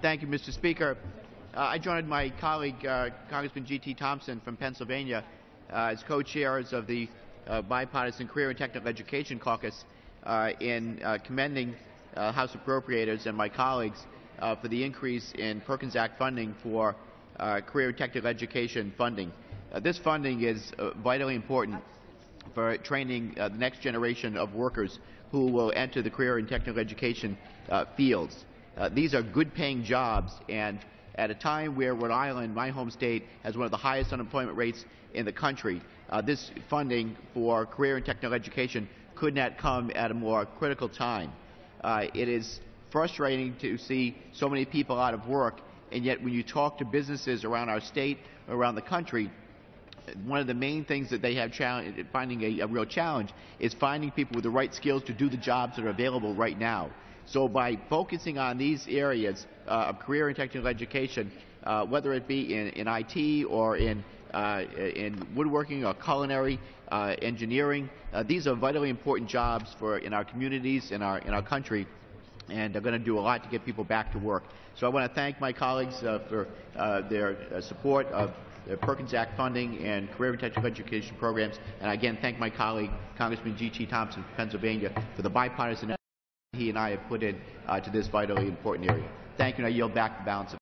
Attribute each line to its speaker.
Speaker 1: Thank you, Mr. Speaker. Uh, I joined my colleague, uh, Congressman G.T. Thompson from Pennsylvania, uh, as co-chairs of the uh, Bipartisan Career and Technical Education Caucus uh, in uh, commending House appropriators and my colleagues for the increase in Perkins Act funding for career and technical education funding. this funding is vitally important for training the next generation of workers who will enter the career and technical education fields. Uh, these are good paying jobs and at a time where Rhode Island, my home state, has one of the highest unemployment rates in the country, uh, this funding for career and technical education could not come at a more critical time. Uh, it is frustrating to see so many people out of work, and yet when you talk to businesses around our state, around the country, one of the main things that they have finding a, a real challenge is finding people with the right skills to do the jobs that are available right now. So by focusing on these areas uh, of career and technical education, uh, whether it be in, in IT or in, uh, in woodworking or culinary, uh, engineering, uh, these are vitally important jobs for in our communities, in our, in our country, and they're going to do a lot to get people back to work. So I want to thank my colleagues uh, for their support of the Perkins Act funding and career and technical education programs, and I again thank my colleague, Congressman G.T. Thompson Pennsylvania, for the bipartisan he and I have put in uh, to this vitally important area. Thank you, and I yield back the balance of